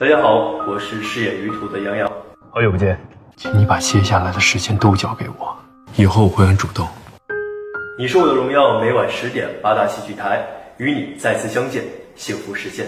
大家好我是饰演于途的杨洋。好久不见。请你把接下来的时间都交给我。以后我会很主动。你是我的荣耀每晚十点八大戏剧台与你再次相见幸福实现。